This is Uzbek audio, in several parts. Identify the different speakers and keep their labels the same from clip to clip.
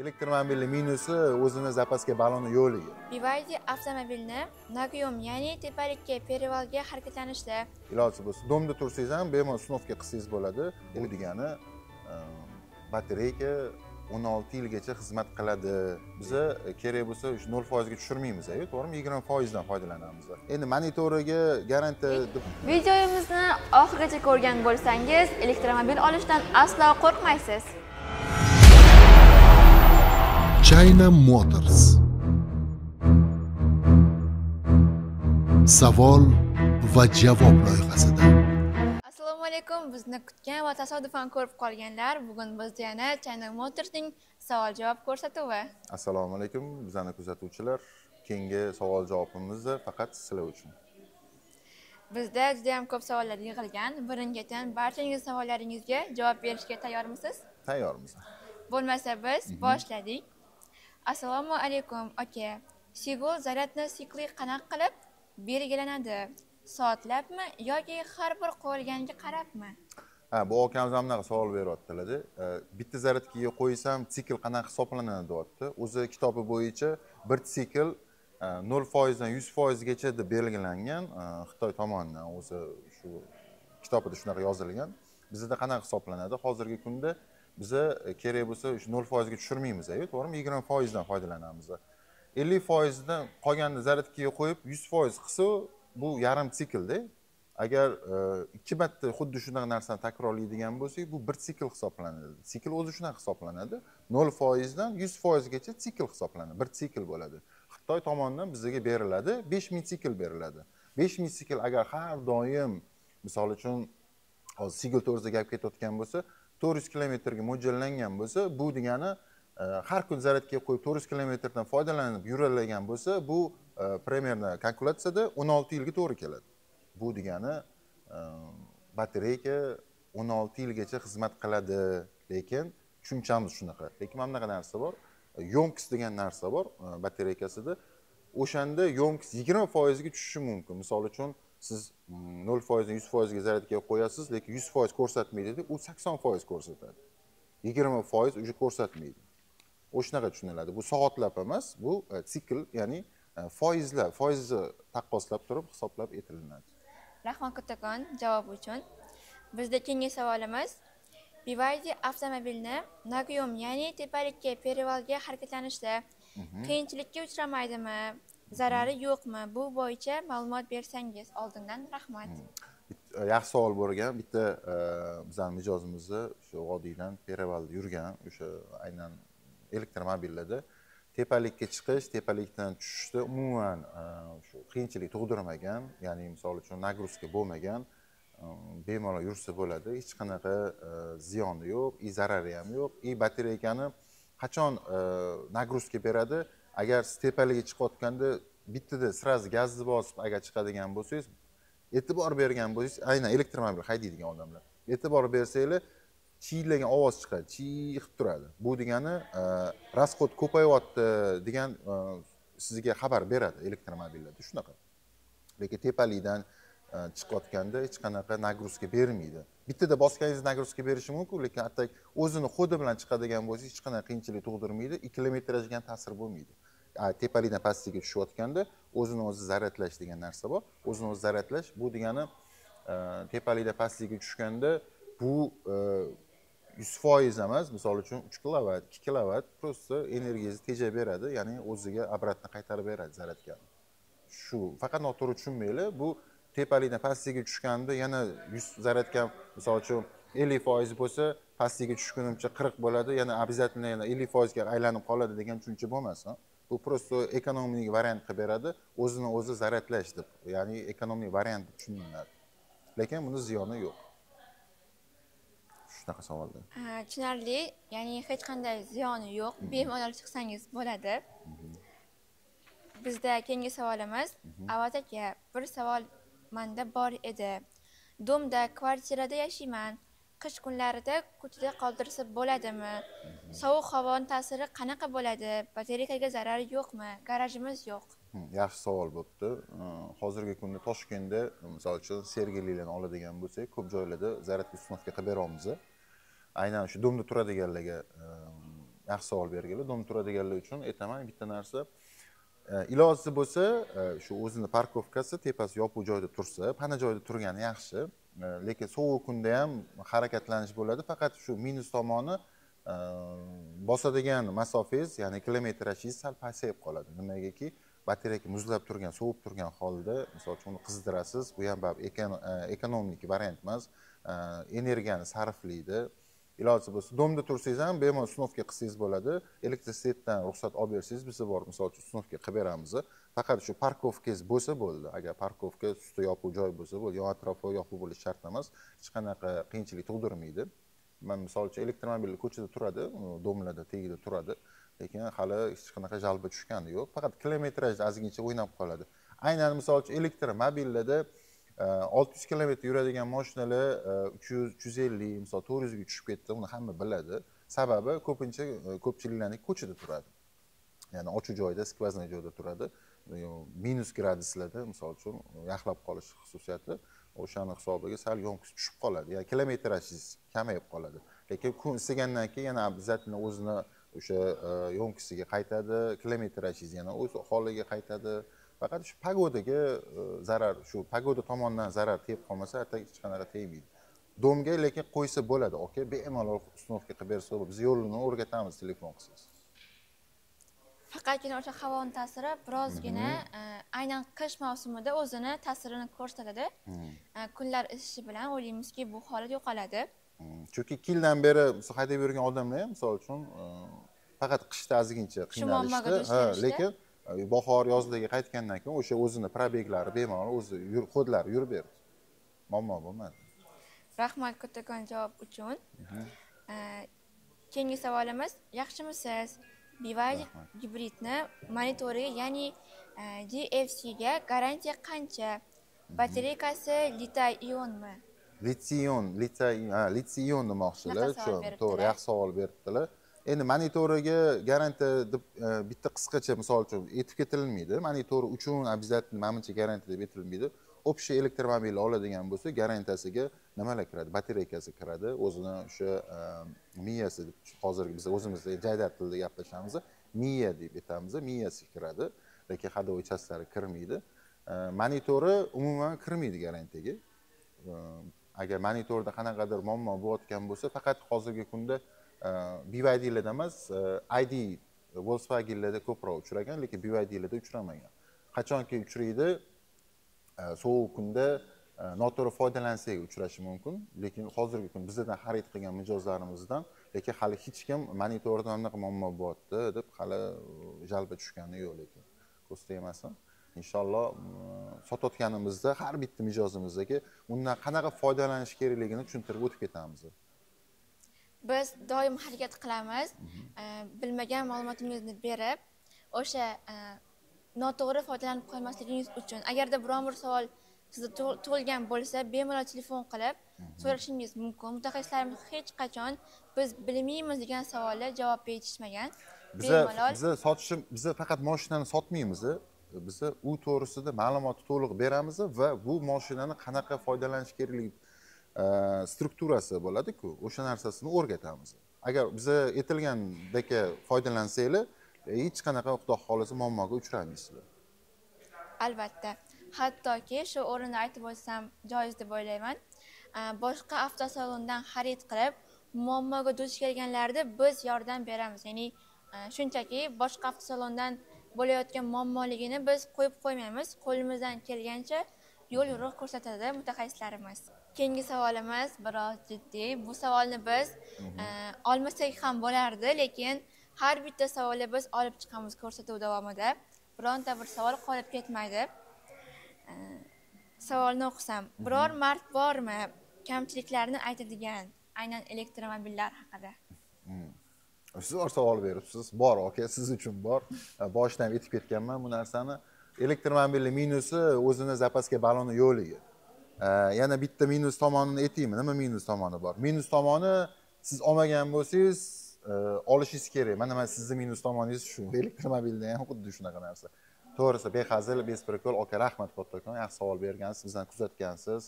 Speaker 1: elektromobilni minusi o'zini zapaska baloni yo'qligi
Speaker 2: BYD avtomobilni nagyom ya'ni tepalikka перевалga harakatlanishda
Speaker 1: iloji bo'lsa domda tursangiz ham bemalol установка qilsangiz bo'ladi. Bu degani e, batareyka o'n olti yilgacha xizmat qiladi. Biza kerak bo'lsa o'sha nol foizga tushirmaymiz to'g'rimi? Yigirma foizdan foydalanamiz. Endi monitoriga garantiya deb
Speaker 2: videomizni oxirigacha ko'rgan bo'lsangiz elektromobil olishdan aslo qo'rqmaysiz
Speaker 3: China Motors savol va javob loyihasida.
Speaker 2: Assalomu alaykum bizni kutgan va tasodifan ko'rib qolganlar. Bugun bizda yana China Motorsning savol javob ko'rsatuvi.
Speaker 1: Assalomu alaykum bizani kuzatuvchilar keyingi savol javobimizni faqat sizlar uchun.
Speaker 2: Bizda juda ham ko'p savollar yig'ilgan. Birin ketin barchangiz savollaringizga javob berishga tayyormisiz?
Speaker 1: Tayyormiz.
Speaker 2: Bo'lmasa biz mhm. boshladik assalomu alaykum aka sigul zaryadni sikli qanaqa qilib belgilanadi? Soatlabmi yoki har bir qo'yilganiga qarabmi?
Speaker 1: Ha bu akamiz ham bunaqa savol beryaptilarda e, bitta zaryadkaga qo'ysam sikl qanaqa hisoblanadi deyapti. O'zi kitobi bo'yicha bir sikl e, nol foizdan yuz foizgacha deb belgilangan e, xitoy tomonidan o'zi shu kitobida shunaqa yozilgan. Bizda qanaqa hisoblanadi? Hozirgi kunda biza e, kerak bo'lsa shu nol foizga tushirmaymiz to'g'rimi? Yigirma foizdan foydalanamiz. Ellik foizdan qolganini zaryadkaga qo'yib yuz foiz qilsa bu yarim siklda agar e, ikki marta xuddi shunaqa narsani takrorlaydigan bo'lsak bu bir sikl hisoblanadi. Sikl o'zi shunaqa hisoblanadi. Nol foizdan yuz foizgacha sikl hisoblanadi. Bir sikl bo'ladi. Xitoy tomonidan bizga beriladi besh ming sikl beriladi. Besh ming sikl agar har doim misol uchun hozir sikl to'g'risida gap ketayotgan bo'lsa to'rt yuz kilometrga mo'ljallangan bo'lsa bu degani e, har kun zaryadkaga qo'yib to'rt yuz kilometrdan foydalanib yuradigan bo'lsa bu e, примерно kalkulyatsiyada o'n olti yilga to'g'ri keladi. Bu degani e, batareyka o'n olti yilgacha xizmat qiladi. Lekin tushunchamiz shunaqa. Lekin mana bunaqa narsa bor. Yomkis degan narsa bor batareykasida. O'shanda yomkis yigirma foizga tushishi mumkin. Misol uchun siz mm, nol foizdan yuz foizga zaryadkaga qo'yasiz lekin yuz foiz ko'rsatmaydida u sakson foiz ko'rsatadi. Yigirma foiz уже ko'rsatmaydi. O'shanaqa tushuniladi. Bu soatlab emas bu e, sikl ya'ni e, foizlar foizni taqqoslab turib hisoblab aytilinadi
Speaker 2: rahmat kattakon javob uchun bizda keyingi savolimiz BYD avtomobilni nagyom ya'ni tepalikka перевалga harakatlanishda mhm. qiyinchilikka uchramaydimi zarari yo'qmi? Bu bo'yicha ma'lumot bersangiz oldindan rahmat.
Speaker 1: Hmm. Yaxshi savol bo'lgan. Bitta e, bizani mijozimizni o'sha vodiydan перевалda yurgan o'sha aynan elektromobillarda tepalikka chiqish tepalikdan tushishda umuman e, shu qiyinchilik tug'dirmagan ya'ni misol uchun нагрузка bo'lmagan e, bemalol yursa bo'ladi. Hech qanaqa ziyoni yo'q и zarari ham yo'q и batareykani qachon нагрузка beradi? Agar siz tepaligiga chiqayotganda bittada сразу gazni bosib agar chiqadigan bo'lsangiz e'tibor bergan bo'lsangiz aynan elektromobil haydaydigan odamlar. E'tibor bersanglar chiyillagan ovoz chiqadi chiy qilib turadi. Bu degani e, расход ko'payyapti degan e, sizga xabar beradi elektromobillarda. Shunaqa. Lekin tepalikdan e, chiqayotganda hech qanaqa nagruzka bermaydi. Bittada bosganingizda nagruzka berishi mumkin lekin attak o'zini xodi bilan chiqadigan bo'lsangiz hech qanaqa qiyinchilik tug'dirmaydi kilometrajga ham ta'sir bo'lmaydi. Tepalikdan pastga tushayotganda o'zini o'zi zaryadlash degan narsa bor. O'zini o'zi zaryadlash bu degani e, tepalikdan pastlikka tushganda bu e, yuz foiz emas. Misol uchun uch kilovat ikki kilovat просто energiyangizni tejab beradi ya'ni o'ziga обратно qaytarib beradi zaryadkani shu faqat noto'g'ri tushunmanglar bu tepalikdan pastlikka tushganda yana yuz zaryadka misol uchun ellik foiz bo'lsa pastlikka tushgunimcha qirq bo'ladi yana обязательно yana ellik foizga aylanib qoladi degan tushuncha bo'lmasin. Bu просто ekonomik variant qilib beradi o'zini o'zi zaryadlash deb ya'ni ekonomik variant deb tushuniladi. Lekin buni ziyoni yo'q. Shunaqa savolda
Speaker 2: tushunarli ya'ni hech qanday ziyoni yo'q. Mhm. bemalol chiqsangiz bo'ladi. Mhm. bizda keyingi savolimiz. Mhm. avaz aka bir savol manda bor edi. Domda kvartirada yashayman qish kunlarida ko'chada qoldirsa bo'ladimi? Sovuq havoni ta'siri qanaqa bo'ladi? Batareykaga zarari yo'qmi? Garajimiz yo'q.
Speaker 1: Hm, yaxshi savol bo'libdi hm, hozirgi kunda toshkentda misol uchun sergelilarni oladigan bo'lsak ko'p joylarda zaryadka установка qilib beryapmiz aynan shu domda turadiganlarga hm, yaxshi savol berganlar domda turadiganlar uchun aytaman bitta narsa. Iloji bo'lsa shu o'zini parkovkasi tepasi yopiq joyda tursa pana joyda turgani yaxshi. E, lekin sovuq kunda ham harakatlanish bo'ladi. Faqat shu minus tomoni e, bosadigan masofangiz ya'ni kilometrajingiz sal pasayib qoladi. Nimagaki? Batareya muzlab turgan sovib turgan holda misol uchun uni qizdirasiz bu ham baribir e, ekonomik variant emas energiyani sarflaydi. Iloji bo'lsa domda tursangiz ham bemalol snovka qilsangiz bo'ladi. Elektrsetdan ruxsat olib bersangiz biza bor misol uchun snovka qilib beramiz. Faqat shu parkovkangiz bo'lsa bo'ldi. Agar parkovka usti yopiq joy bo'lsa bo'ldi yon atrofi yopiq bo'lishi shart emas hech qanaqa qiyinchilik tug'dirmaydi. Man misol uchun elektromobil ko'chada turadi domlarda tagida turadi lekin hali hech qanaqa jalbi tushgani yo'q. Faqat kilometrajda ozgincha o'ynab qoladi. Aynan misol uchun elektromobillarda e, olti yuz kilometr yuradigan mashinalar e, uch yuz uch yuz ellik misol to'rt yuzga tushib ketdi uni hamma biladi. Sababi ko'pincha e, ko'pchiliklarniki ko'chada turadi. Ya'ni ochiq joyda skvozniy joyda turadi. Minus graduslarda misol uchun yaxlab qolish xususiyati o'shani hisobiga sal yonkisi tushib qoladi. Ya'ni kilometrajingiz kamayib qoladi. Lekin kun isigandan keyin yana обязательно o'zini o'sha e, yonkisiga qaytadi kilometrajingiz yana o'z holiga qaytadi. Faqat shu pagodaga e, zarar shu pagoda tomonidan zarar tegib qolmasa ertaga hech qanaqa tegmaydi domga lekin qo'ysa bo'ladi aka bemalol установка qilib bersa biz yo'lini o'rgatamiz telefon qilsangiz
Speaker 2: faqatgina o'sha havoni ta'siri birozgina
Speaker 1: Mhm.
Speaker 2: e, aynan qish mavsumida o'zini ta'sirini ko'rsatadi
Speaker 1: Hmm.
Speaker 2: E, kunlar isishi bilan o'ylaymizki bu holat yo'qoladi
Speaker 1: Hmm. chunki ikki yildan beri haydab yurgan odamlar ham misol uchun e, faqat qishda ozgincha qiynalishdi lekin bahor yozlarga qaytgandan keyin o'sha o'zini probeglari bemalol o'zi xodlari yurib berdi muammo bo'lmadi
Speaker 2: rahmat kattakon javob uchun
Speaker 1: Mhm.
Speaker 2: Keyingi savolimiz yaxshimisiz
Speaker 1: Rahmat.
Speaker 2: gibridni monitoriga ya'ni e, dfc ga garantiya qancha batareykasi litay ionmi
Speaker 1: litsiy ion litay ha litsiy ion demoqchilar to'g'ri yaxshi savol beribdilar endi monitoriga garantiya deb bitta qisqacha misol uchun aytib ketilmaydi monitor uchun обязательно manimcha garantiya deb aytilmaydi общий elektromobilni oladigan bo'lsa garantiyasiga nimalar kiradi? Batareykasi kiradi o'zini o'sha э, miyasi deb hozirgi biz o'zimizda jaydar tilida gaplashamiz miya deb aytamiz miyasi kiradi lekin ходовой частьlari kirmaydi. Э, monitori umuman kirmaydi garantiyaga. Э, agar monitorda qanaqadir muammo bo'layotgan bo'lsa faqat hozirgi kunda bivaydilarda emas id volkswagenlarda ko'proq uchragan lekin bivaydilarda uchramagan. Qachonki uchraydi? Sovuq kunda e, noto'g'ri foydalansak uchrashi mumkin. Lekin hozirgi kun bizlardan xarid qilgan mijozlarimizdan lekin hali hech kim monitorda mana bunaqa muammo bo'lyapti deb hali e, jalba tushgani yo'q lekin ko'z tegmasin inshaalloh sotayotganimizda har bitta mijozimizga undan qanaqa foydalanish kerakligini tushuntirib o'tib ketamiz.
Speaker 2: Biz doim harakat qilamiz. E, bilmagan ma'lumotingizni berib o'sha noto'g'ri foydalanib qolmasligingiz uchun agarda biron bir savol sizda tug'il- tug'ilgan bo'lsa bemalol telefon qilib so'rashingiz mumkin. Mutaxassislarimiz hech qachon biz bilmaymiz degan savolga javob berishmagan.
Speaker 1: Biza biza sotishi biza faqat moshinani sotmaymiz biza u to'g'risida ma'lumotni to'liq beramiz va bu moshinani qanaqa foydalanish kerakligi e, strukturasi bo'ladiku o'sha narsasini o'rgatamiz. Agar biza aytilgandek foydalansanglar hech qanaqa xudo xohlasa muammoga uchramaysizlar
Speaker 2: albatta. Hattoki shu o'rinda aytib o'tsam joiz deb o'ylayman. Boshqa avtosalondan xarid qilib muammoga duch kelganlarda biz yordam beramiz. Ya'ni shunchaki boshqa avtosalondan bo'layotgan muammoligini biz qo'yib qo'ymaymiz. Qo'limizdan kelgancha yo'l yo'riq ko'rsatadi mutaxassislarimiz. Keyingi savolimiz biroz jiddiy. Bu savolni biz a, olmasak ham bo'lardi lekin har bitta savolni biz olib chiqamiz ko'rsatuv davomida. Bironta bir savol qolib ketmaydi. Savolni o'qisam biror mard bormi kamchiliklarni aytadigan aynan elektromobillar haqida?
Speaker 1: Siz bor savol beribsiz. Bor aka siz uchun bor. Boshidan ham aytib ketganman bu narsani. Elektromobilni minusi o'zini zapaska baloni yo'qligi Э, yana bitta minus tomonini aytaymi? Nima minus tomoni bor? Minus tomoni siz olmagan bo'lsangiz e, olishingiz kerak. Mana mana sizni minus tomoningiz shu. Elektromobilda ham xuddi shunaqa narsa. To'g'risi behazil besprikol aka rahmat kattakon yaxshi savol bergansiz bizdan kuzatgansiz.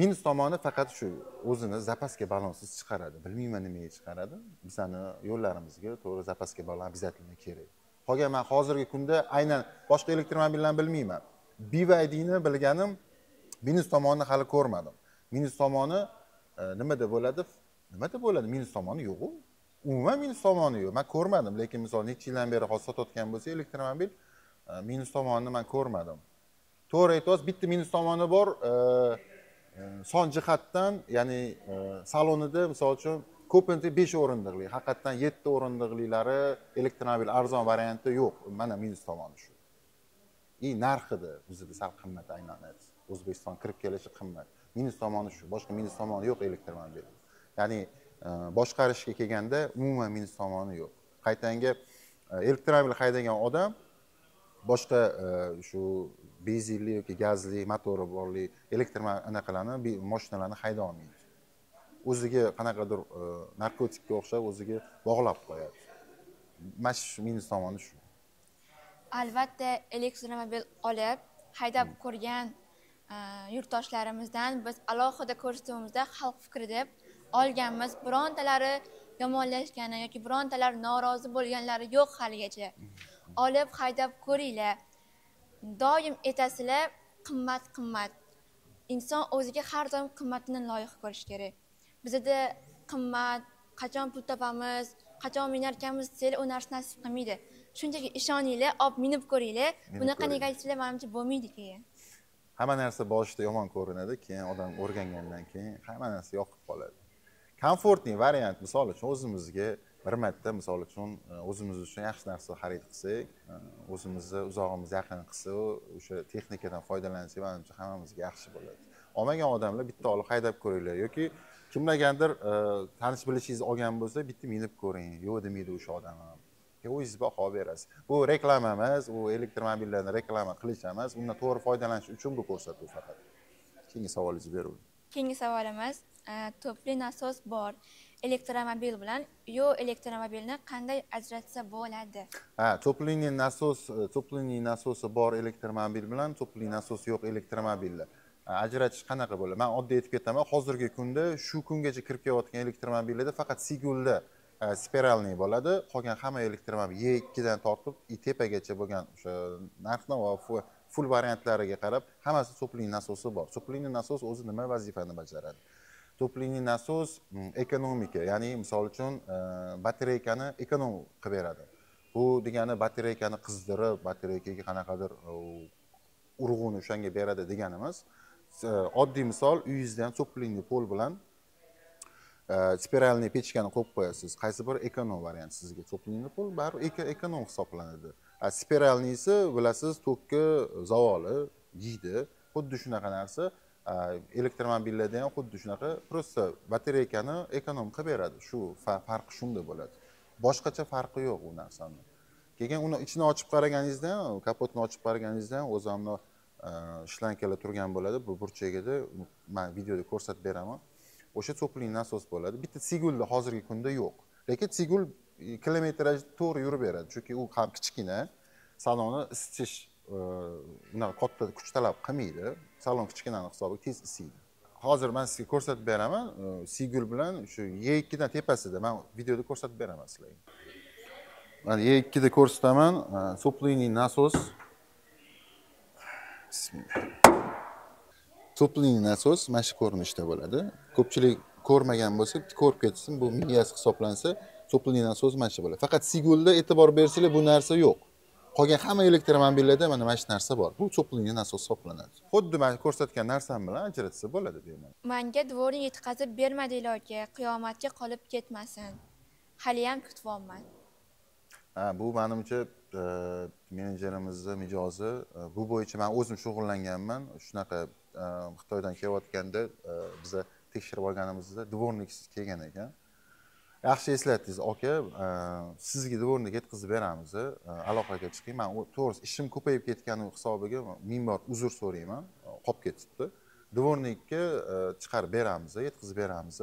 Speaker 1: Minus tomoni faqat shu o'zini zapaska balonsiz chiqaradi. Bilmayman nimaga chiqaradi. Bizani yo'llarimizga to'g'ri zapaska balon обязательно kerak. Qolgan man hozirgi kunda aynan boshqa elektromobillarni bilmayman. Bivaydini bilganim minus tomonini hali ko'rmadim. Minus tomoni e, nimada bo'ladi? Nimada bo'ladi minus tomoni yo'qu umuman minus tomoni yo'q. Man ko'rmadim lekin misol necha yildan beri hozir sotayotgan bo'lsa elektromobil e, minus tomonini man ko'rmadim. To'g'ri aytyapsiz bitta minus tomoni bor e, e, son jihatdan ya'ni salonida misol uchun ko'pincha besh o'rindiqli haqiqatdan yetti o'rindiqlilari elektromobil arzon varianti yo'q. Mana minus tomoni shu. И narxida bizada sal qimmat aylanadi o'zbekiston kirib kelishi qimmat. Minus tomoni shu boshqa minus tomoni yo'q elektromobil. Ya'ni e, boshqarishga kelganda umuman minus tomoni yo'q. Qaytanga e, elektromobil haydagan odam boshqa e, shu benzinli yoki gazli motori borli elektr anaqalarni moshinalarni hayda olmaydi. O'ziga qanaqadir narkotikka o'xshab o'ziga bog'lab qo'yadi. Mana shu minus tomoni shu.
Speaker 2: Albatta elektromobil olib haydab ko'rgan yurtdoshlarimizdan biz alohida ko'rsatuvimizda xalq fikri deb olganmiz. Birontalari yomonlashgani yoki birontalari norozi bo'lganlari yo'q haligacha. Olib haydab ko'ringlar. Doim aytasizlar qimmat qimmat. Inson o'ziga har doim qimmatini loyiq ko'rishi kerak. Bizada qimmat qachon pul topamiz qachon minarkanmiz desak u narsa nasib qilmaydi. Shunchaki ishoninglar olib minib ko'ringlar. Bunaqa negativlar manimcha bo'lmaydi keyin.
Speaker 1: Hamma narsa boshida yomon ko'rinadi keyin odam o'rgangandan keyin hamma narsa yoqib qoladi komfortniy variant misol uchun o'zimizga bir marta misol uchun e, o'zimiz uchun yaxshi narsa xarid qilsak e, o'zimizni uzog'imiz yaqin qilsa o'sha texnikadan foydalansak manimcha hammamizga yaxshi bo'ladi. Olmagan odamlar bitta olib haydab ko'ringlar yoki kimlargadir e, tanish bilishingiz olgan bo'lsa bitta minib ko'ring yo'q demaydi o'sha odam ham. O'zingiz baho berasiz. Bu reklama emas u elektromobillarni reklama qilish emas undan to'g'ri foydalanish uchun bu ko'rsatuv faqat. Keyingi savolingizni beravering
Speaker 2: keyingi savolimiz e, to'pli nasos bor. Elektromobil bilan yo'q elektromobilni qanday ajratsa bo'ladi?
Speaker 1: Ha toplini nasos e, toplini nasosi bor elektromobil bilan to'pli nasos yo'q elektromobillar e, ajratish qanaqa bo'ladi? Man oddiy aytib ketaman hozirgi kunda shu kungacha kirib kelayotgan elektromobillarda faqat sigulda spiralniy bo'ladi. Qolgan hamma elektromobil e ikkidan tortib tepagacha bo'lgan o'sha narxni va full variantlariga qarab hammasi to'plinniy nasosi bor. To'plinniy nasos o'zi nima vazifani bajaradi? To'plinniy nasos mm, ekonomika ya'ni misol uchun e, batareykani ekonom qilib beradi. Bu degani batareykani qizdirib batareykaga qanaqadir e, urg'uni o'shanga beradi degani emas oddiy misol uyingizda ham to'plinniy pol bilan e, spiralniy pechkani qo'yib qo'yasiz. Qaysi bir ekonom variant sizga to'plinniy pol? Baribir ekonom hisoblanadi. Spiralniysi bilasiz tokka zavoli yeydi. Xuddi shunaqa narsa. Elektromobillarda ham xuddi shunaqa. Просто batareykani ekonom qilib beradi. Shu farqi shunda bo'ladi. Boshqacha farqi yo'q u narsani. Keyin uni ichini ochib qaraganingizda kapotni ochib qaraganingizda ham o'zi shlankalar turgan bo'ladi. Bu burchagida man videoda ko'rsatib beraman. O'sha to'pling nasos bo'ladi. Bitta sigulda hozirgi kunda yo'q. Lekin sigul kilometrajda to'g'ri yurib beradi chunki u ham kichkina salonni isitish e, unaqa katta kuch talab qilmaydi. Salon kichkinani hisobiga tez isiydi. Hozir man sizga ko'rsatib beraman e, sigul bilan shu e ikkidan tepasida man videoda ko'rsatib beraman sizlarga. Mana e ikkida ko'rsataman. E, Сопленный nasos. Сопленный nasos mana shu ko'rinishda bo'ladi. Ko'pchilik ko'rmagan bo'lsa ko'rib ketsin bu miyasi hisoblansa to'plinniy nasos mana shu bo'ladi. Faqat sigulda e'tibor bersanglar bu narsa yo'q. Qolgan hamma elektromobillarda mana mana shu narsa bor. Bu to'plangan nasos hisoblanadi. Xuddi mana ko'rsatgan narsam bilan ajratsa bo'ladi bemalol
Speaker 2: manga dvornik yetkazib bermadinglar aka qiyomatga qolib ketmasin. Haliyam kutyapman
Speaker 1: ha bu manimcha e, menejerimizni mijozi e, bu bo'yicha man o'zim shug'ullanganman. Shunaqa e, xitoydan kelayotganda biza tekshirib olganimizda dvorniksiz kelgan ekan yaxshi eslatdingiz aka e, sizga dvornik yetkazib beramiz e, aloqaga chiqing. Man to'g'risi ishim ko'payib ketgani hisobiga ming bor uzr so'rayman. E, qolib ketibdi. Dvornikka chiqarib beramiz yetkazib beramiz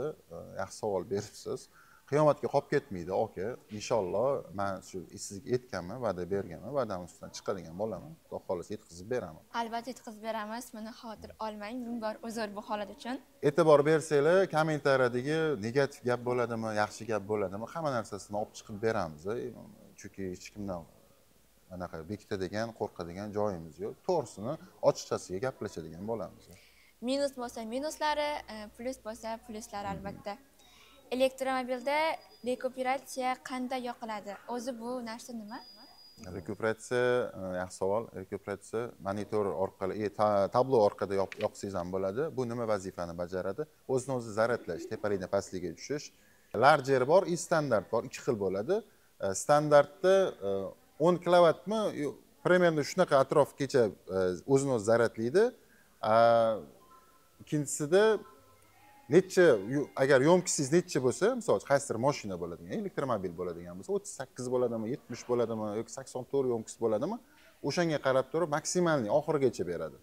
Speaker 1: yaxshi savol beribsiz. Qiyomatga qolib ketmaydi. Aka inshaalloh man shu sizga aytganman va'da berganman va'damni ustidan chiqadigan bo'laman. Xudo xohlasa yetkazib beraman.
Speaker 2: Albatta yetkazib beramiz buni xavotir olmang. Ming bor uzr bu holat uchun.
Speaker 1: E'tibor bersanglar kommentariyadagi negativ gap bo'ladimi yaxshi gap bo'ladimi hamma narsasini olib chiqib beramiz. Chunki hech kimdan anaqa bekitadigan qo'rqadigan joyimiz yo'q. To'g'risini ochiqchasiga gaplashadigan bo'lamiz.
Speaker 2: Minus bo'lsa minuslari e, plyus bo'lsa plyuslari albatta elektromobilda rekuperatsiya qanday yoqiladi? O'zi bu narsa nima?
Speaker 1: Rekuperatsiya e, yaxshi savol. Rekuperatsiya monitor orqali e, tablo orqali yoqsangiz ham bo'ladi. Bu nima vazifani bajaradi? O'zini o'zi zaryadlash tepalikdan pastlikka tushish larjer bor и standart bor. Ikki xil bo'ladi. E, Standartda o'n kilovatmi примерно shunaqa atrofgacha o'zini o'zi zaryadlaydi ikkinchisida necha agar yomkisiz necha bo'lsa misol uchun qaysidir moshina bo'ladigan elektromobil bo'ladigan bo'lsa o'ttiz sakkiz bo'ladimi yetmish bo'ladimi yoki sakson to'rt yomkisi bo'ladimi o'shanga qarab turib maksimalniy oxirigacha beradi.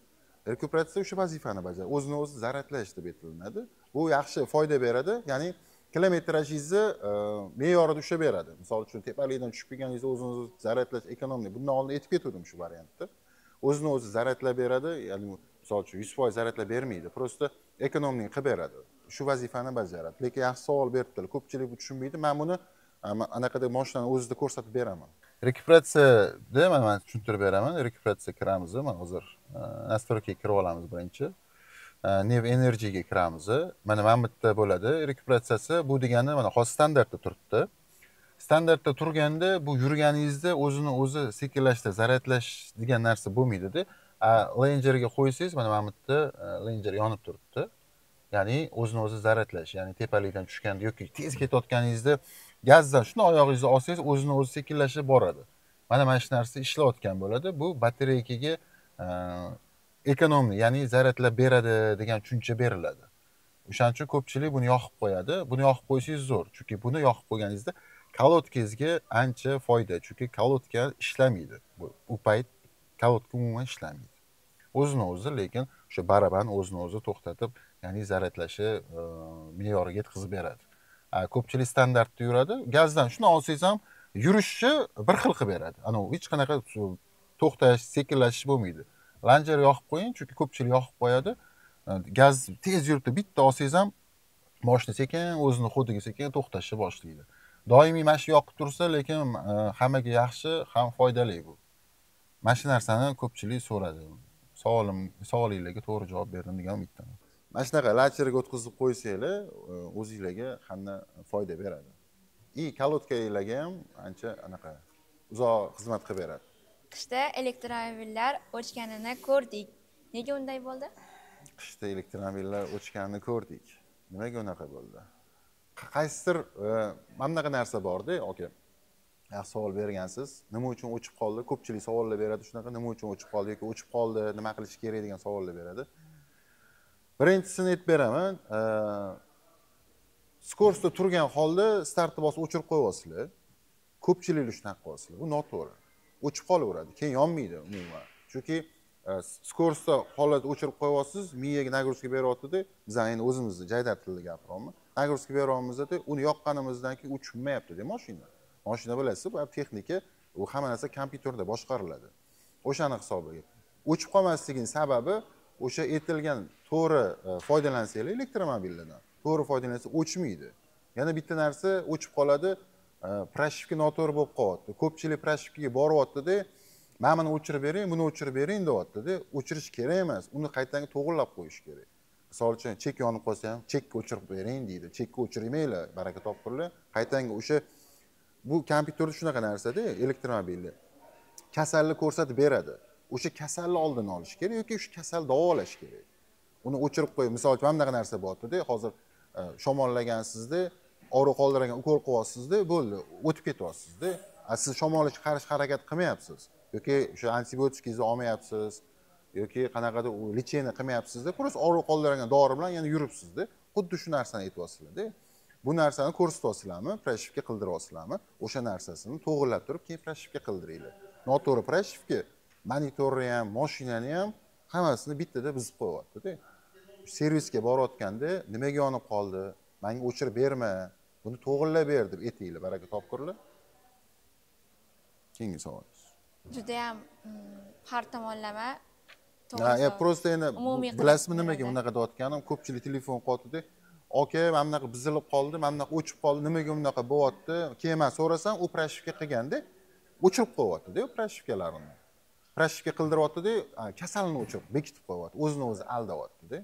Speaker 1: Rekuperatsiya o'sha vazifani bajaradi o'zini o'zi zaryadlash deb aytilinadi bu yaxshi foyda beradi ya'ni kilometrajingizni e, me'yorida ushlab beradi. Misol uchun tepalikdan tushib kelganingizda o'zini o'zi zaryadlash ekonomniy bundan oldin aytib ketgandim shu variantni. O'zini o'zi zaryadlab beradi ya'ni misol uchun yuz foiz zaryadlab bermaydi просто ekonomniy qilib beradi. Shu vazifani bajaradi. Lekin yaxshi savol beribdilar. Ko'pchilik bu tushunmaydi. Man buni e, anaqada moshinani o'zida ko'rsatib beraman. Rekuperatsiyada mana man tushuntirib beraman. Rekuperatsiyaga kiramiz mana hozir e, настройкаga kirib olamiz birinchi. E, Nev energyga kiramiz. Mana mana bu yerda bo'ladi. Rekuperatsiyasi bu degani mana hozir standartda turibdi. Standartda turganda bu yurganingizda o'zini o'zi sekinlashda zaryadlash degan narsa bo'lmaydida. Lenjerga qo'ysangiz mana mana bu yerda lenjer yonib turibdi. Ya'ni o'zini o'zi zaryadlash ya'ni tepalikdan tushganda yoki tez ketayotganingizda gazdan shuni oyog'ingizni olsangiz o'zini o'zi sekinlashib boradi. Mana mana shu narsa ishlayotgan bo'ladi. Bu batareykaga ekonomniy ya'ni zaryadlab beradi degan tushuncha beriladi. O'shaning uchun ko'pchilik buni yoqib qo'yadi. Buni yoqib qo'ysangiz zo'r chunki buni yoqib qo'yganingizda kolodkangizga ancha foyda chunki kalotka ishlamaydi. U payt kalotka umuman ishlamaydi. O'zini o'zi lekin o'sha baraban o'zini o'zi to'xtatib ya'ni zaryadlashi e, me'yoriga yetkazib beradi. Ko'pchilik standartda yuradi. Gazdan shuni olsangiz ham yurishni bir xil qilib beradi. Anavi hech qanaqa to'xtash sekinlashish bo'lmaydi. Lanjer yoqib qo'ying chunki ko'pchilik yoqib qo'yadi. E, gaz tez yuribdi bitta olsangiz ham moshina sekin o'zini xudiga sekin to'xtashni boshlaydi. Doimiy mana shu yoqib tursa lekin e, hammaga yaxshi ham foydali bu. Mana shu narsani ko'pchilik so'radi. Savolim savolinglarga to'g'ri javob berdim degan umiddaman. Mana shunaqa lacherga o'tkazib qo'ysanglar e, o'zinglarga hamma foyda beradi. И kalotkanglarga ham ancha anaqa uzoq xizmat qilib beradi.
Speaker 2: Qishda elektromobillar o'chganini ko'rdik. Nega unday bo'ldi?
Speaker 1: Qishda elektromobillar o'chganini ko'rdik. Nimaga unaqa bo'ldi? Qaysidir e, mana bunaqa narsa borda aka yaxshi savol bergansiz. Nima uchun o'chib qoldi? Ko'pchilik savollar beradi shunaqa nima uchun o'chib qoldi yoki o'chib qoldi nima qilish kerak degan savollar beradi birinchisini aytib beraman. Skorsda turgan holda startni bosib o'chirib qo'yasizlar ko'pchiliklar shunaqa qilyapsizlar bu noto'g'ri. O'chib qolaveradi. Keyin yonmaydi umuman. Chunki e, skorsda holatni o'chirib qo'yyapsiz miyaga нагрузка beryaptida biz endi o'zimizni jaydar tilida gapiryapman нагрузка beryapmizda uni yoqqanimizdan keyin u tushunmayaptida moshina. Moshina bilasiz bu texnika u hamma narsa kompyuterda boshqariladi. O'shani hisobiga. O'chib qolmasligini sababi o'sha aytilgan to'g'ri e, foydalansanglar elektromobillardan. To'g'ri foydalansa o'chmaydi. Yana bitta narsa o'chib qoladi e, proshivka noto'g'ri bo'lib qolyapti. Ko'pchilik proshivkaga boryaptida mana buni o'chirib bering buni o'chirib bering deyaptida o'chirish kerak emas uni qaytadan to'g'irlab qo'yish kerak. Misol uchun chek yonib qolsa ham chekka o'chirib bering deydi. Chekka o'chirmanglar baraka topqirlar. Qaytanga o'sha bu kompyuterda shunaqa narsada elektromobilda kasallik ko'rsatib beradi. O'sha kasalni oldini olish kerak yoki shu kasalni davolash kerak? Uni o'chirib qo'yib misol uchun mana bunaqa narsa bo'lyaptida hozir e, shamollagansizda og'riq qoldirgan ukol qilyapsizda bo'ldi o'tib ketyapsizda. Siz shamollashga qarshi harakat qilmayapsiz? Yoki o'sha antibiotikingizni olmayapsiz? Yoki qanaqadir lechение qilmayapsizda просто og'riq qoldirgan dori bilan yana yuribsizda. Xuddi shu narsani aytyapsizlarda bu narsani ko'rsatyapsizlarmi proshivka qildiryapsizlarmi o'sha narsasini to'g'irlab turib keyin proshivka qildiringlar. Noto'g'ri proshivka monitorni ham moshinani ham hammasini bittada buzib qo'yyaptida servisga borayotganda nimaga yonib qoldi? Manga o'chirib berma buni to'g'irlab ber deb aytinglar baraka topkurlar keyingi savolingiz
Speaker 2: judayam mm, har tomonlama to'g'ri savol.
Speaker 1: просто endi
Speaker 2: Umumiy qilib
Speaker 1: bilasizmi nimaga bunaqa deyotganim? Ko'pchilik telefon qilyaptida aka mana bunaqa buzilib qoldi mana bunaqa o'chib qoldi nimaga bunaqa bo'lyapti? Keyin man so'rasam uprashivka qilganda o'chirib qo'yyaptida uprashivkalarini uprashivka qildiryaptida kasalni o'chirib bekitib qo'yyapti o'zini o'zi aldayaptida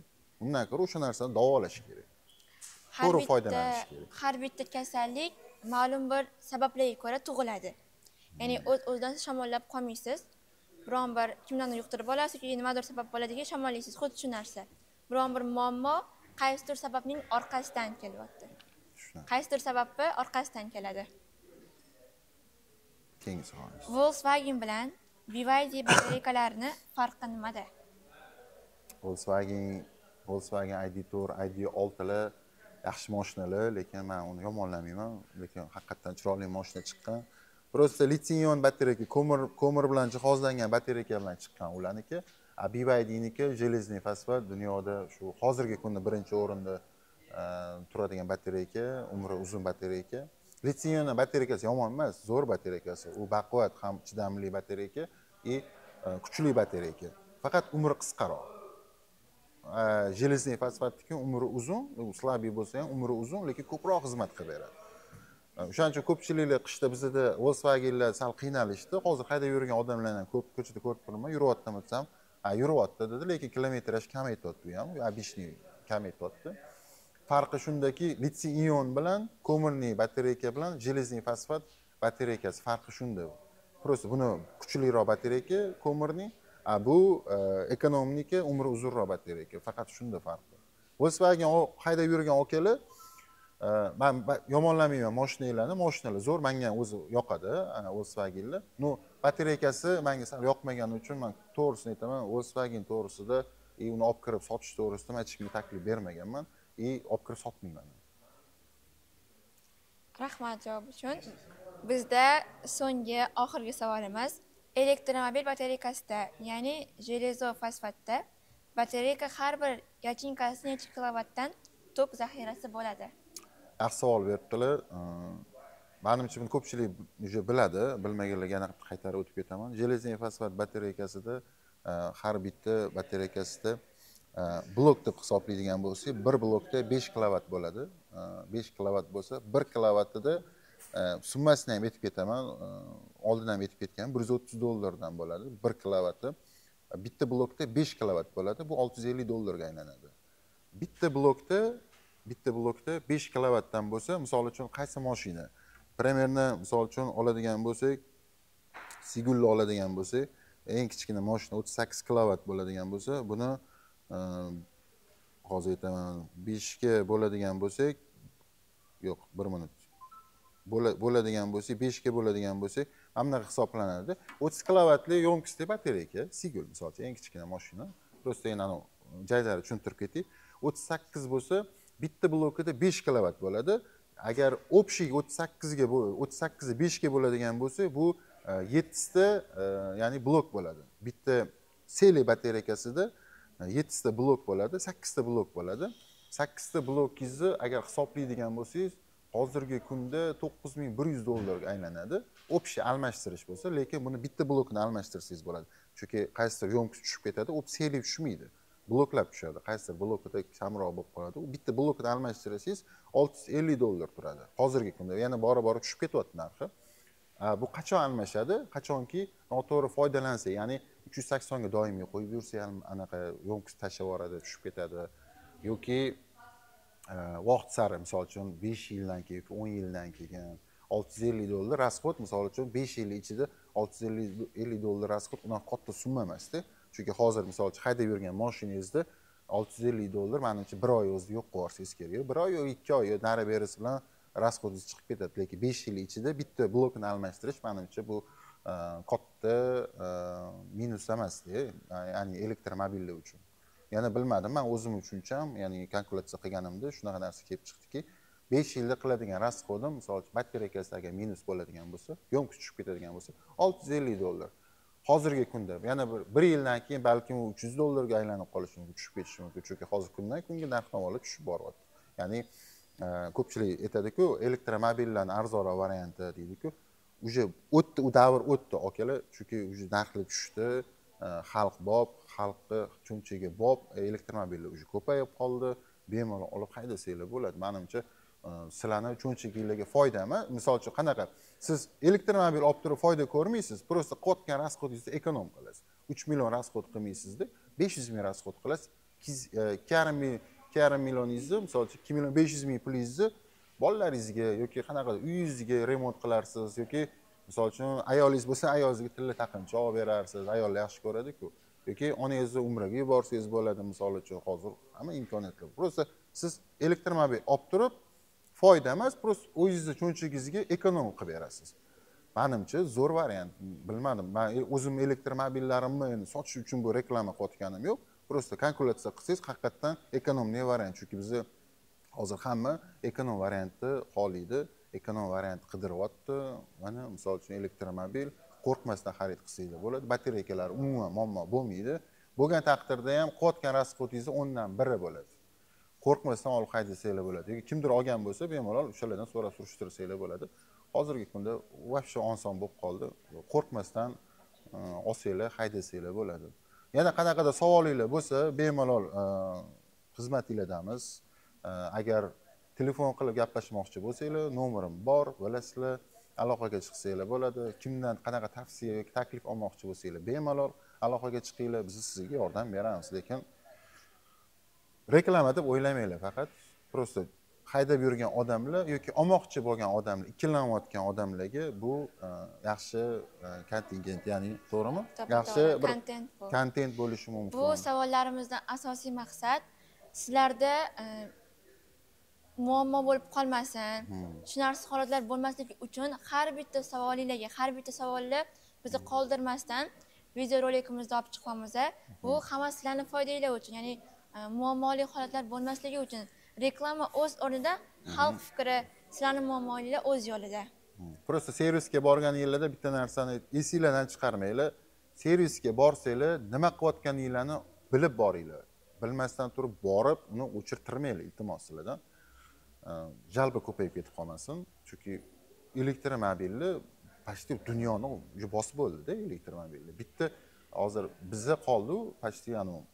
Speaker 1: undan ko'ra o'sha narsani davolash kerak. To'g'ri foydalanish kerak.
Speaker 2: har bitta kasallik ma'lum bir sabablarga ko'ra tug'iladi. Ya'ni o'z o'zidan shamollab qolmaysiz. Biron bir kimdandir yuqtirib olasiz yoki nimadir sabab bo'ladigan shamollaysiz xuddi shu narsa. Biron bir muammo qaysidir sababning orqasidan kelyapti. Qaysidir sababi orqasidan keladi.
Speaker 1: Keyingi savolingiz
Speaker 2: volkswagen bilan Vivaldi batareykalarini farqi nimada
Speaker 1: volkswagen volkswagen id4 id6 lar yaxshi mashinalar lekin men uni yomonlamayman lekin haqiqatdan chiroyli mashina chiqqan. Просто litsiy ion batareyka ko'mir ko'mir bilan jihozlangan batareyka bilan chiqqan ularniki. A BYDniki железный fosfat dunyoda shu hozirgi kunda birinchi o'rinda э, turadigan batareyka umri uzun batareyka litsiy ion batareykasi yomon emas zo'r batareykasi u baquvvat ham chidamli batareyka и э, kuchli batareya ekan. Faqat umri qisqaroq э, железный fosfatniki umri uzun u slabiy bo'lsa ham umri uzun lekin ko'proq xizmat qilib beradi. Э, o'shaning uchun ko'pchiliklar qishda bizada volkswagenlar sal qiynalishdi. Hozir haydab yurgan odamlarni ham ko'p ko'chada ko'rib turibman. Yuryaptimi desam ha yuryapti dedi lekin kilometraj kamayyapti u ham. Обычный kamayyapti farqi shundaki litsiy ion bilan ko'mirli batareyka bilan железный fosfat batareykasi farqi shunda. Просто buni kuchliroq batareyka ko'mirning. A bu e, ekonomniki umri uzunroq batareyka faqat shunda farqi volkswagen haydab yurgan akalar e, man yomonlamayman moshinalarni moshinalar zo'r manga o'zi yoqadi e, volkswagenlar ну batareykasi manga sal yoqmagani uchun man to'g'risini aytaman volkswagen to'g'risida и uni olib kirib sotish to'g'risida man hech kimga taklif bermaganman. И olib kirib sotmayman.
Speaker 2: Rahmat javob uchun. Bizda so'nggi oxirgi savolimiz elektromobil batareykasida ya'ni jelezo fosfatda batareyka har bir yachinkasi necha kilovatdan tok zaxirasi bo'ladi?
Speaker 1: Yaxshi savol beribdilar. Manimcha buni ko'pchilik уже biladi bilmaganlarga yana qaytarib o'tib ketaman. Железный fosfat batareykasida e, har bitta batareykasida e, blok deb hisoblaydigan bo'lsak bir blokda besh kilovat bo'ladi. E, besh kilovat bo'lsa bir kilovatida summasini ham aytib ketaman e, oldin ham aytib ketgan bir yuz o'ttiz dollardan bo'ladi bir kilovati. Bitta blokda besh kilovat bo'ladi bu olti yuz ellik dollarga aylanadi. Bitta blokda bitta blokda besh kilovatdan bo'lsa misol uchun qaysi moshina? Примерно misol uchun oladigan bo'lsak sigulni oladigan bo'lsak eng kichkina moshina o'ttiz sakkiz kilovat bo'ladigan bo'lsa buni e, hozir aytaman beshga bo'ladigan bo'lsak yo'q bir minut. Bo'ladigan bo'lsak beshga bo'ladigan bo'lsak mana bunaqa hisoblanadi. O'ttiz kilovatli yonkistli batareyka sigul misol uchun eng kichkina mashina просто endi anavi joylari tushuntirib ketay o'ttiz sakkiz bo'lsa bitta blokida besh kilovat bo'ladi. Agar общий o'ttiz sakkizga o'ttiz sakkizi beshga bo'ladigan bo'lsa bu e, yettizta e, ya'ni blok bo'ladi. Bitta seli batareykasida e, yettizta blok bo'ladi sakkizta blok bo'ladi. Sakkizta blokingizni agar hisoblaydigan bo'lsangiz hozirgi kunda to'qqiz ming bir yuz dollarga aylanadi. Общий almashtirish bo'lsa lekin buni bitta blokni almashtirsangiz bo'ladi. Chunki qaysidir yonkis tushib ketadi u seli tushmaydi. Bloklab tushadi. Qaysidir blokida kamroq bo'lib qoladi. U bitta blokni almashtirsangiz olti yuz ellik dollar turadi hozirgi kunda. Yana bora bora tushib ketyapti narxi. Bu qachon almashadi? Qachonki noto'g'ri foydalansa ya'ni uch yuz saksonga doimiy qo'yib yursa ham anaqa yonkis tashlab yuboradi tushib ketadi. Yoki vaqt sari misol uchun besh yildan keyin yoki o'n yildan keyin olti yuz ellik dollar расход misol uchun besh yil ichida olti yuz ellik ellik dollar расход unaqa katta summa emasda chunki hozir misol uchun haydab yurgan moshinangizni olti yuz ellik dollar manimcha bir oy o'zida yo'q qilib yuborsangiz kerak bir oy yo ikki oy yo nari berisi bilan расходingiz chiqib ketadi. Lekin besh yil ichida bitta blokni almashtirish manimcha bu katta minus emasda ya'ni elektromobillar uchun. Yana bilmadim. Man o'zim uchuncha ham ya'ni kalkulyatsiya qilganimda shunaqa narsa kelib chiqdiki besh yilda qiladigan расходim misol uchun batareykasida agar minus bo'ladigan bo'lsa емкость tushib ketadigan bo'lsa olti yuz ellik dollar. Hozirgi kunda yana bir bir yildan keyin balkim u uch yuz dollarga aylanib qolishi mumkin tushib ketishi mumkin. Chunki hozir kundan kunga narx navolar tushib boryapti. Ya'ni e, ko'pchilik aytadiku elektromobillarni arzonroq varianti deydiku уже o'tdi u davr o'tdi akalar chunki уже narxlar tushdi. Э, xalq bob xalqni cho'nchagi bop e, elektromobillar уже ko'payib qoldi. Bemalol olib haydasanglar bo'ladi. Manimcha e, sizlarni cho'nchaginglarga foydami? Misol uchun qanaqa? Siz elektromobil olib turib foyda ko'rmaysiz просто qotgan расходingizni ekonom qilasiz. Uch million расход qilmaysizda besh yuz ming расход qilasiz. Ikki yarim e, ming ikki yarim millioningizni misol uchun ikki million besh yuz ming pulingizni bolalaringizga yoki qanaqa uyingizga remont qilarsiz yoki misol uchun ayolingiz bo'lsa ayolingizga tilla taqinchoq berarsiz. Ayollar yaxshi ko'radiku. Yoki onangizni umraga yuborsangiz bo'ladi misol uchun. Hozir hamma imkoniyatlar просто siz elektromobil olib turib foyda emas просто o'zingizni cho'nchagingizga ekonom qilib berasiz. Manimcha zo'r variant. Bilmadim. Man o'zim elektromobillarimni endi sotish uchun bu reklama qilayotganim yo'q. Просто kalkulyatsiya qilsangiz haqiqatdan ekonomniy variant. Chunki bizni hozir hamma ekonom variantni xohlaydi. Ekonom variant qidiryapti mana misol uchun elektromobil qo'rqmasdan xarid qilsanglar bo'ladi. Batareykalari umuman muammo bo'lmaydi. Bo'lgan taqdirda ham qilayotgan расходingizni o'ndan biri bo'ladi. Qo'rqmasdan olib haydasanglar bo'ladi. Yoki kimdir olgan bo'lsa bemalol o'shalardan so'rab surishtirsanglar bo'ladi. Hozirgi kunda вообще oson bo'lib qoldi. Qo'rqmasdan olsanglar haydasanglar bo'ladi. Yana qanaqadir savolinglar bo'lsa bemalol xizmatinglardamiz. Agar telefon qilib gaplashmoqchi bo'lsanglar nomerim bor bilasizlar aloqaga chiqsanglar bo'ladi. Kimdan qanaqa tavsiya yoki taklif olmoqchi bo'lsanglar bemalol aloqaga chiqinglar biz sizga yordam beramiz. Lekin reklama deb o'ylamanglar faqat. Просто haydab yurgan odamlar yoki olmoqchi bo'lgan odamlar ikkilanayotgan odamlarga bu e, yaxshi e, kontingent ya'ni to'g'rimi? Yaxshi bir
Speaker 2: kontent
Speaker 1: bo'lishi mumkin.
Speaker 2: Bu savollarimizdan asosiy maqsad sizlarda e, muammo bo'lib qolmasin. Tushunarsiz holatlar bo'lmasligi uchun har bitta savolinglarga har bitta savolni bizni qoldirmasdan videorolikimizni olib chiqyapmiz bu hammasi sizlarni foydanglar uchun ya'ni e, muammoli holatlar bo'lmasligi uchun reklama o'z o'rnida xalq fikri sizlarni muammolinglar o'z yo'lida.
Speaker 1: Просто servisga borganinglarda bitta narsani esinglardan chiqarmanglar. Servisga borsanglar nima qilayotganinglarni bilib boringlar. Bilmasdan turib borib uni o'chirtirmanglar iltimos sizlardan jalba ko'payib ketib qolmasin chunki elektromobilni почти dunyoni bosib bo'ldida elektromobilni bitta hozir bizda qoldiu почти anavi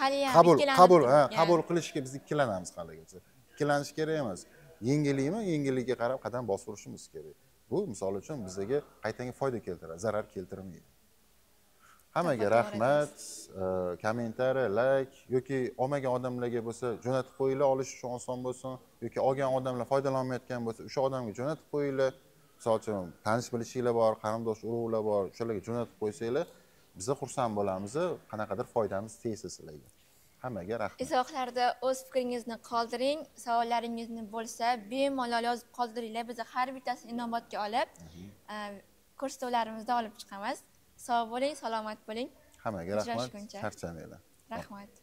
Speaker 2: haliyam
Speaker 1: qabul qabul ha qabul qilishga biz ikkilanamiz haligacha. Ikkilanish kerak emas. Yengillikmi? Yengillikka qarab qadam bosib kerak. Bu misol uchun bizga qaytanga foyda keltiradi zarar keltirmaydi hammaga rahmat. kommentariy layk yoki olmagan odamlarga bo'lsa jo'natib qo'yinglar olish uchun oson bo'lsin. Yoki olgan odamlar foydalanmayotgan bo'lsa o'sha odamga jo'natib qo'yinglar. Misol uchun tanish bilishinglar bor qarindosh urug'lar bor o'shalarga jo'natib qo'ysanglar biza xursand bo'lamiz. Qanaqadir foydamiz tegsa sizlarga. Hammaga rahmat.
Speaker 2: Izohlarda o'z fikringizni qoldiring. Savollaringizni bo'lsa bemalol yozib qoldiringlar. Biz har bittasini inobatga olib ko'rsatuvlarimizda olib chiqamiz sog' bo'ling salomat bo'ling
Speaker 1: hammaga rahmat charchamanglar
Speaker 2: rahmat